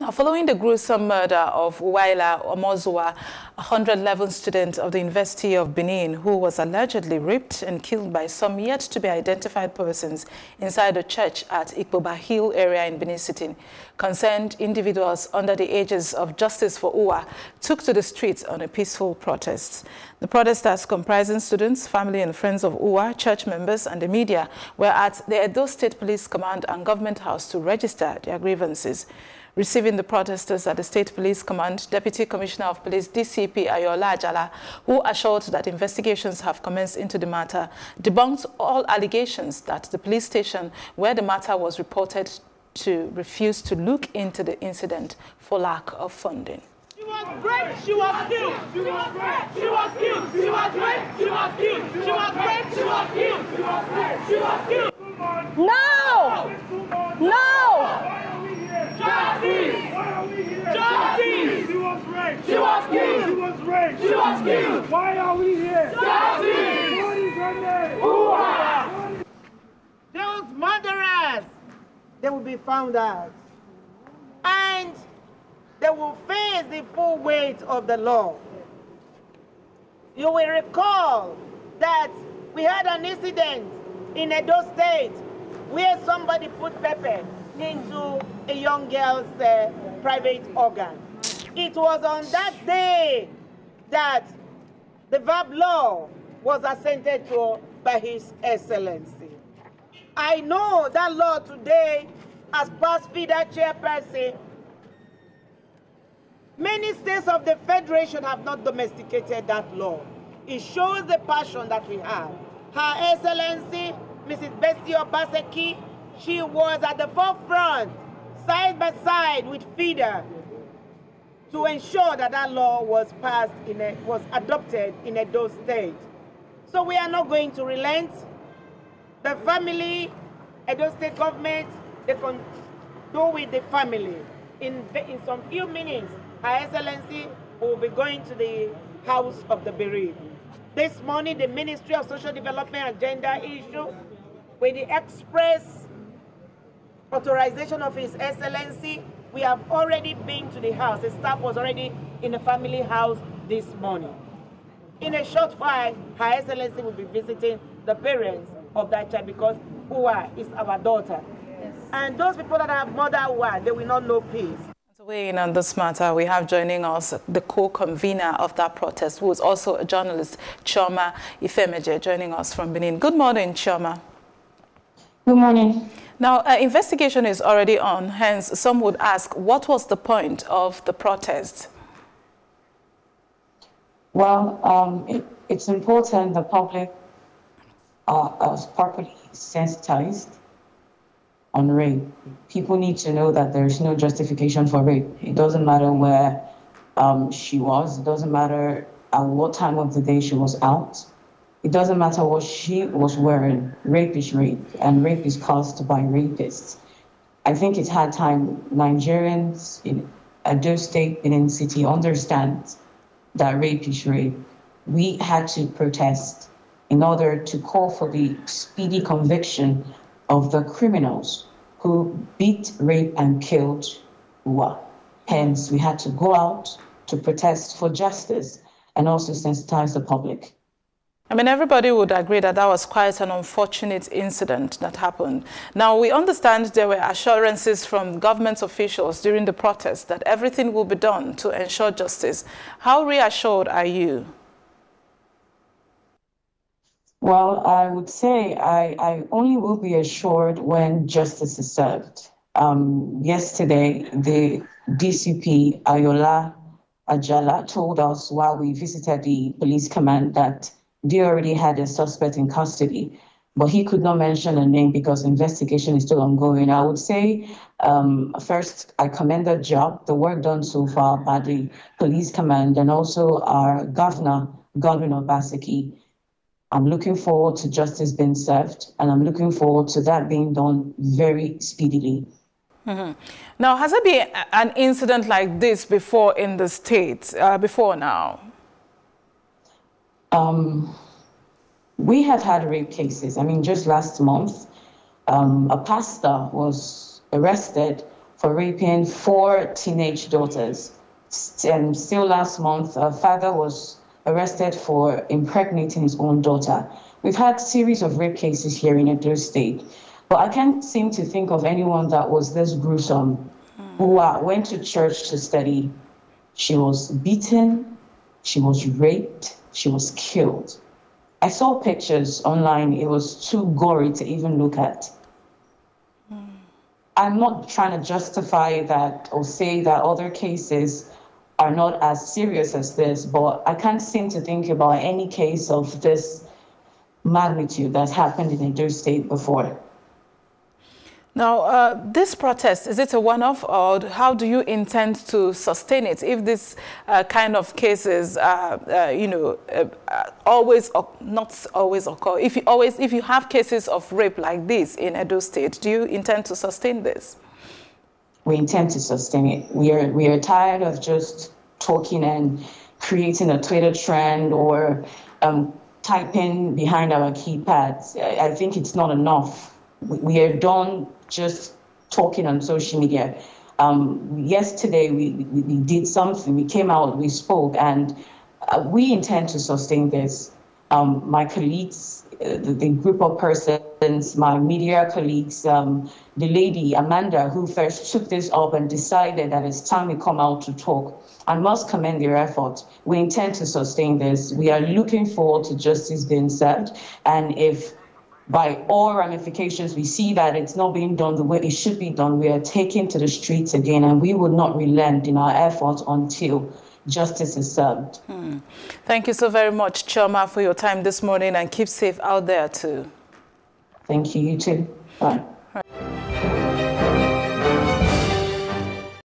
Now, following the gruesome murder of Uwaila Omozuwa, a 111 student of the University of Benin who was allegedly raped and killed by some yet to be identified persons inside a church at Ikpoba Hill area in Benin City, concerned individuals under the ages of Justice for Uwa took to the streets on a peaceful protest. The protesters comprising students, family and friends of Uwa, church members and the media were at the Edo State Police Command and Government House to register their grievances. Receiving the protesters at the State Police Command, Deputy Commissioner of Police DCP Ayoola Ajala, who assured that investigations have commenced into the matter, debunked all allegations that the police station where the matter was reported to refuse to look into the incident for lack of funding. She was raped, she was killed. She was raped, she was killed. She was raped, she was killed. She was raped, she was killed. She was raped, she was killed. No! No! Justice! Justice! She was raped. She was killed. She was raped. She was killed. Why are we here? Justice! What is her name? Who are? Those murderers, they will be found out. And they will face the full weight of the law. You will recall that we had an incident in Edo State where somebody put pepper into a young girl's uh, private organ. It was on that day that the VAPP law was assented to by His Excellency. I know that law today, as past FIDA chairperson, many states of the Federation have not domesticated that law. It shows the passion that we have. Her Excellency, Mrs. Betsy Obaseki, she was at the forefront, side by side with FIDA, to ensure that that law was passed, in a, was adopted in Edo State. So we are not going to relent. The family, Edo State government, they can do with the family. In, in some few minutes, Her Excellency will be going to the House of the Bereaved. This morning, the Ministry of Social Development Agenda issue with the express authorization of His Excellency, we have already been to the house. The staff was already in the family house this morning. In a short while, Her Excellency will be visiting the parents of that child because Uwa is our daughter. Yes. And those people that have mother Uwa, they will not know peace. To weigh in on this matter, we have joining us the co-convener of that protest, who is also a journalist, Chioma Ifemeje, joining us from Benin. Good morning, Chioma. Good morning. Now, uh, investigation is already on, hence some would ask, what was the point of the protest? Well, um, it, it's important the public are, is properly sensitized on rape. People need to know that there's no justification for rape. It doesn't matter where um, she was, it doesn't matter at what time of the day she was out. It doesn't matter what she was wearing. Rape is rape, and rape is caused by rapists. I think it's hard time Nigerians in Edo State, Benin City understand that rape is rape. We had to protest in order to call for the speedy conviction of the criminals who beat, raped, and killed Uwa. Hence, we had to go out to protest for justice and also sensitize the public. I mean, everybody would agree that that was quite an unfortunate incident that happened. Now, we understand there were assurances from government officials during the protest that everything will be done to ensure justice. How reassured are you? Well, I would say I, I only will be assured when justice is served. Um, yesterday, the DCP Ayoola Ajala told us while we visited the police command that they already had a suspect in custody, but he could not mention a name because investigation is still ongoing. I would say, um, first, I commend the job, the work done so far by the police command and also our governor, Godwin Obaseki. I'm looking forward to justice being served, and I'm looking forward to that being done very speedily. Mm -hmm. Now, has there been an incident like this before in the state, uh, before now? Um, we have had rape cases. I mean, just last month, um, a pastor was arrested for raping four teenage daughters. And still last month, a father was arrested for impregnating his own daughter. We've had series of rape cases here in Edo State, but I can't seem to think of anyone that was this gruesome, who uh, went to church to study. She was beaten, she was raped, she was killed. I saw pictures online, it was too gory to even look at. Hmm. I'm not trying to justify that or say that other cases are not as serious as this, but I can't seem to think about any case of this magnitude that's happened in Edo State before. Now, uh, this protest, is it a one-off or how do you intend to sustain it if this uh, kind of cases, uh, uh you know, uh, always, not always occur, if you always, if you have cases of rape like this in Edo State, do you intend to sustain this? We intend to sustain it. We are, we are tired of just talking and creating a Twitter trend or um, typing behind our keypads. I think it's not enough. We, are done just talking on social media. Um, yesterday, we, we, we, did something, we came out, we spoke, and uh, we intend to sustain this. Um, my colleagues, uh, the, the, group of persons, my media colleagues, um, the lady, Amanda, who first took this up and decided that it's time we come out to talk. I must commend their effort. We intend to sustain this. We are looking forward to justice being served. And if by all ramifications, we see that it's not being done the way it should be done. We are taken to the streets again, and we will not relent in our efforts until justice is served. Hmm. Thank you so very much, Chioma, for your time this morning, and keep safe out there too. Thank you. You too. Bye.